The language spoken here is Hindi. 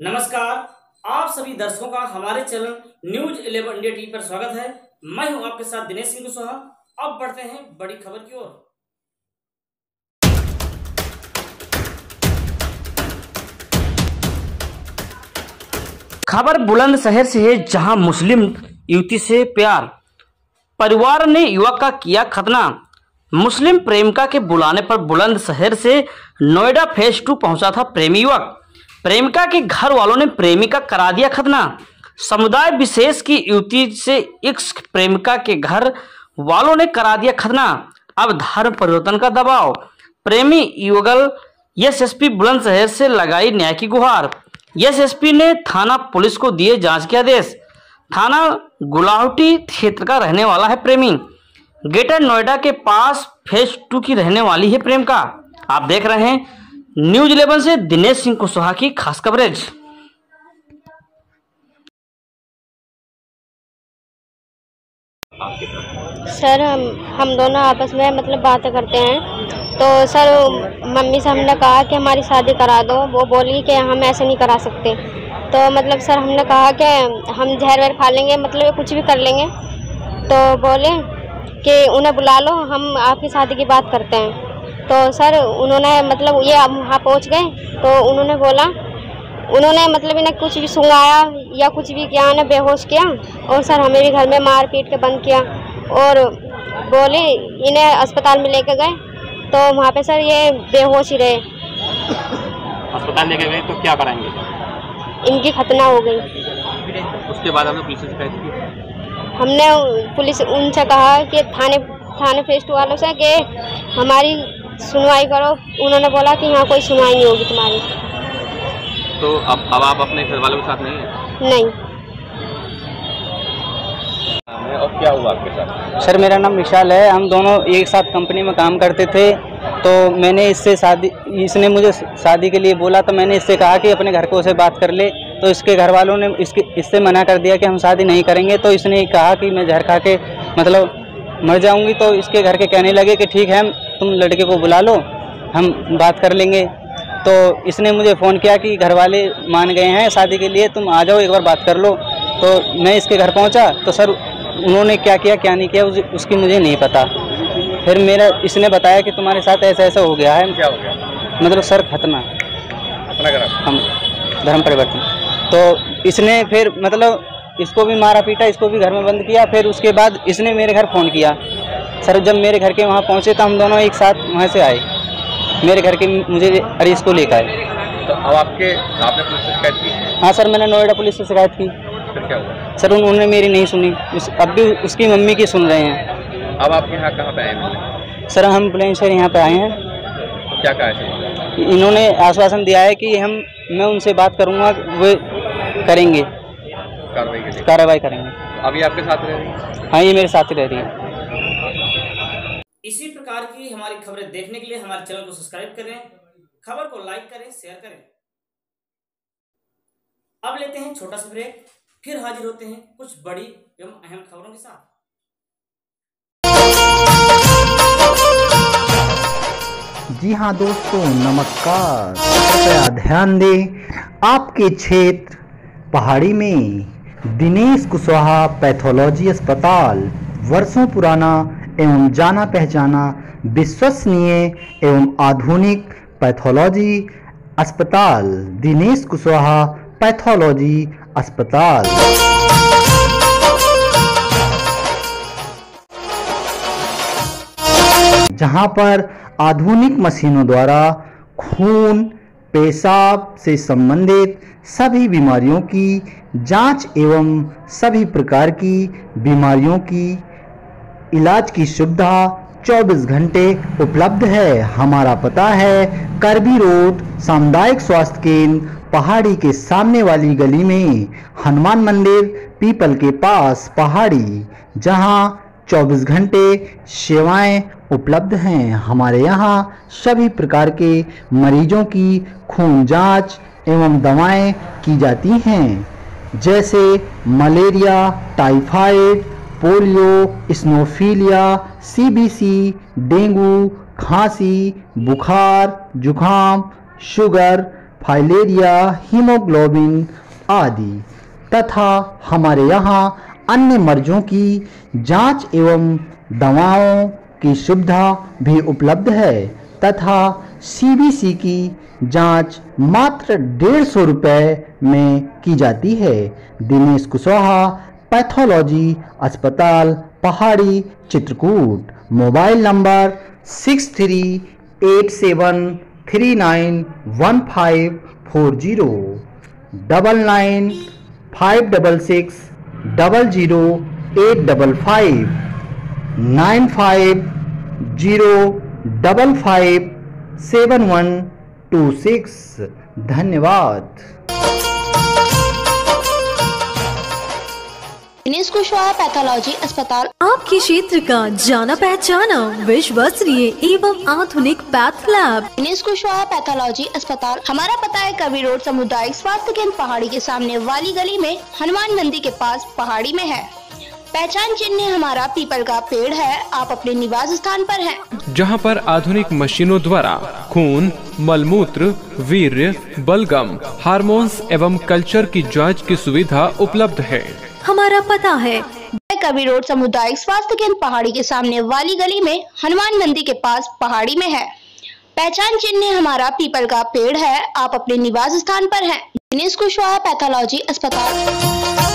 नमस्कार, आप सभी दर्शकों का हमारे चैनल न्यूज़ 11 इंडिया टीवी पर स्वागत है। मैं हूँ आपके साथ दिनेश सिंह कुशवाहा। अब बढ़ते हैं बड़ी खबर की ओर। खबर बुलंदशहर से है, जहाँ मुस्लिम युवती से प्यार। परिवार ने युवक का किया खतना। मुस्लिम प्रेमिका के बुलाने पर बुलंदशहर से नोएडा फ़ेज़ टू पहुँचा था प्रेमी युवक। प्रेमिका के घर वालों ने प्रेमिका करा दिया खतना। समुदाय विशेष की युवती से इश्क प्रेमिका के घर वालों ने करा दिया खतना। अब धर्म परिवर्तन का दबाव। प्रेमी युगल एसएसपी बुलंदशहर से लगाई न्याय की गुहार। एसएसपी ने थाना पुलिस को दिए जाँच के आदेश। थाना गुलाहटी क्षेत्र का रहने वाला है प्रेमी। ग्रेटर नोएडा के पास फ़ेज़ टू की रहने वाली है प्रेमिका। आप देख रहे हैं न्यूज़ इलेवन से दिनेश सिंह कुशवाहा की खास कवरेज। सर, हम हम दोनों आपस में मतलब बातें करते हैं। तो सर, मम्मी से हमने कहा कि हमारी शादी करा दो। वो बोली कि हम ऐसे नहीं करा सकते। तो मतलब सर, हमने कहा कि हम जहर वहर खा लेंगे मतलब कुछ भी कर लेंगे। तो बोले कि उन्हें बुला लो, हम आपकी शादी की बात करते हैं। तो सर उन्होंने मतलब ये अब वहाँ पहुँच गए तो उन्होंने बोला उन्होंने मतलब इन्हें कुछ भी सुंगाया या कुछ भी किया उन्हें बेहोश किया और सर हमें भी घर में मार पीट के बंद किया और बोले इन्हें अस्पताल में लेके गए तो वहाँ पे सर ये बेहोश ही रहे। अस्पताल लेके गए तो क्या कराएँगे? इनकी खतना हो गई। उसके बाद हमने पुलिस से शिकायत की? हमने पुलिस उनसे कहा कि थाने थाने फेस्ट वालों से कि हमारी सुनवाई करो। उन्होंने बोला कि यहाँ कोई सुनवाई नहीं होगी तुम्हारी। तो अब अब आप अपने घर वालों के साथ नहीं है? नहीं। और क्या हुआ आपके साथ? सर मेरा नाम विशाल है। हम दोनों एक साथ कंपनी में काम करते थे। तो मैंने इससे शादी इसने मुझे शादी के लिए बोला तो मैंने इससे कहा कि अपने घर को से बात कर ले। तो इसके घर वालों ने इसके इससे मना कर दिया कि हम शादी नहीं करेंगे। तो इसने कहा कि मैं जहर खा के मतलब मर जाऊँगी तो इसके घर के कहने लगे कि ठीक है तुम लड़के को बुला लो हम बात कर लेंगे। तो इसने मुझे फ़ोन किया कि घर वाले मान गए हैं शादी के लिए तुम आ जाओ एक बार बात कर लो। तो मैं इसके घर पहुँचा तो सर उन्होंने क्या किया क्या नहीं किया उस, उसकी मुझे नहीं पता। फिर मेरा इसने बताया कि तुम्हारे साथ ऐसा ऐसा हो गया है। क्या हो गया? मतलब सर खतना। अपना हम धर्म परिवर्तन। तो इसने फिर मतलब इसको भी मारा पीटा इसको भी घर में बंद किया फिर उसके बाद इसने मेरे घर फ़ोन किया। सर जब मेरे घर के वहाँ पहुँचे तो हम दोनों एक साथ वहाँ से आए। मेरे घर के मुझे अरे इसको लेकर आए। तो अब आपके आपने पुलिस से शिकायत की? हाँ सर मैंने नोएडा पुलिस से शिकायत की। फिर क्या हुआ? सर उन्होंने मेरी नहीं सुनी। उस अब भी उसकी मम्मी की सुन रहे हैं। अब आप यहाँ कहाँ पे आए हैं? सर हम बुलंदशहर यहाँ पे आए हैं। तो क्या कहा है इन्होंने आश्वासन दिया है कि हम मैं उनसे बात करूँगा वे करेंगे। कार्रवाई के लिए? कार्रवाई करेंगे। अभी आपके साथ रह रही है? हाँ ये मेरे साथ ही रह रही है। इसी प्रकार की हमारी खबरें देखने के लिए हमारे चैनल को सब्सक्राइब करें खबर को लाइक करें शेयर करें। अब लेते हैं छोटा सा ब्रेक फिर हाजिर होते हैं कुछ बड़ी एवं अहम खबरों के साथ। जी हाँ दोस्तों नमस्कार। कृपया ध्यान दें आपके क्षेत्र पहाड़ी में दिनेश कुशवाहा पैथोलॉजी अस्पताल, वर्षों पुराना एवं जाना पहचाना, विश्वसनीय एवं आधुनिक पैथोलॉजी अस्पताल, दिनेश कुशवाहा पैथोलॉजी अस्पताल। जहाँ पर आधुनिक मशीनों द्वारा खून पेशाब से संबंधित सभी बीमारियों की जाँच एवं सभी प्रकार की बीमारियों की इलाज की सुविधा 24 घंटे उपलब्ध है। हमारा पता है, करबी रोड, सामुदायिक स्वास्थ्य केंद्र, पहाड़ी के सामने वाली गली में, हनुमान मंदिर, पीपल के पास पहाड़ी, जहाँ 24 घंटे सेवाएँ उपलब्ध हैं। हमारे यहाँ सभी प्रकार के मरीजों की खून जाँच एवं दवाएँ की जाती हैं, जैसे malaria, typhoid, polio, eosinophilia CBC dengue, खांसी, बुखार जुखाम शुगर, फाइलेरिया, हीमोग्लोबिन आदि, तथा हमारे यहाँ अन्य मर्जों की जाँच एवं दवाओं की सुविधा भी उपलब्ध है तथा सीबीसी की जाँच मात्र डेढ़ सौ रुपये में की जाती है। दिनेश कुशवाहा, पैथोलॉजी, अस्पताल, Pahari, Chitrakoot. Mobile number six three eight seven three nine one five four zero. Double nine five double six double zero eight double five. Nine five zero double five seven one two six. धन्यवाद। दिनेश कुशवाहा पैथोलॉजी अस्पताल। आपके क्षेत्र का जाना पहचाना विश्वसनीय एवं आधुनिक path lab. Dinesh Kushwaha pathology अस्पताल। हमारा पता है कवि रोड सामुदायिक स्वास्थ्य केंद्र पहाड़ी के सामने वाली गली में हनुमान मंदिर के पास पहाड़ी में है। पहचान चिन्ह हमारा पीपल का पेड़ है आप अपने निवास स्थान पर हैं। जहाँ पर आधुनिक मशीनों द्वारा खून मलमूत्र वीर्य बलगम हार्मोन्स एवं कल्चर की जाँच की सुविधा उपलब्ध है हमारा पता है कवि रोड सामुदायिक स्वास्थ्य केंद्र पहाड़ी के सामने वाली गली में हनुमान मंदिर के पास पहाड़ी में है पहचान चिन्ह हमारा पीपल का पेड़ है आप अपने निवास स्थान पर हैं। दिनेश कुशवाहा पैथोलॉजी अस्पताल